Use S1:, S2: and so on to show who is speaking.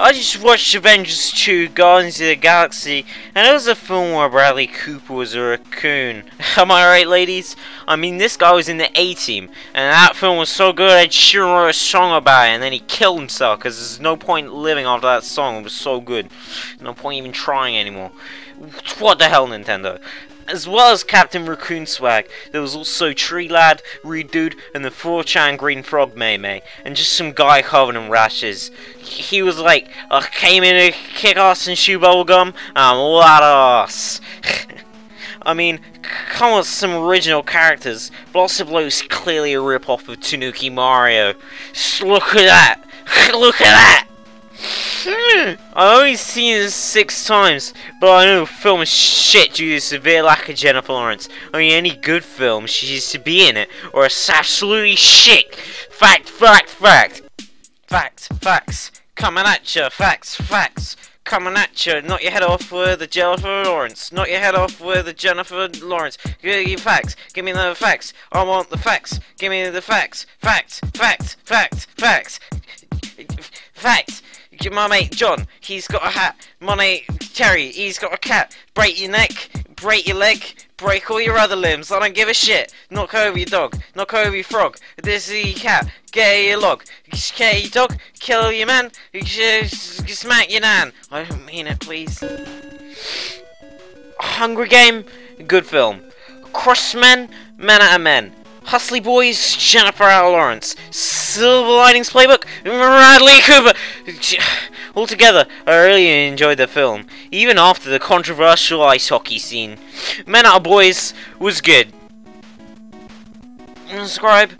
S1: I just watched Avengers 2 Guardians of the Galaxy, and it was a film where Bradley Cooper was a raccoon. Am I right, ladies? I mean, this guy was in the A-Team, and that film was so good, Ed Sheeran wrote a song about it, and then he killed himself, because there's no point living after that song, it was so good. No point even trying anymore. What the hell, Nintendo? As well as Captain Raccoon swag, there was also Tree Lad, Rude Dude, and the 4chan Green Frog Meme, and just some guy covered in rashes. He was like, I came in to kick ass and chew bubblegum, I'm all out of ass. I mean, come with some original characters, Blossom Blow is clearly a rip-off of Tanuki Mario. Look at that! Look at that! Hmm. I've only seen this six times, but I know the film is shit due to severe lack of Jennifer Lawrence. I mean, any good film, she used to be in it, or it's absolutely shit. Fact, fact, fact. Facts, facts. Coming at you, facts, facts. Coming at you, knock your head off with the Jennifer Lawrence. Knock your head off with the Jennifer Lawrence. Give me facts. Give me the facts. I want the facts. Give me the facts. Facts, facts, facts, facts. Facts my mate John, he's got a hat. My mate Terry, he's got a cat. Break your neck, break your leg, break all your other limbs. I don't give a shit. Knock over your dog, knock over your frog. This is your cat. Get your log. Get your dog, kill your man, smack your nan. I don't mean it, please. Hungry Game, good film. Crossmen, Men at a Men. Hustly Boys, Jennifer. Lawrence. Silver Linings Playbook, Bradley Cooper. Altogether, I really enjoyed the film, even after the controversial ice hockey scene. Men Are Boys was good. Subscribe.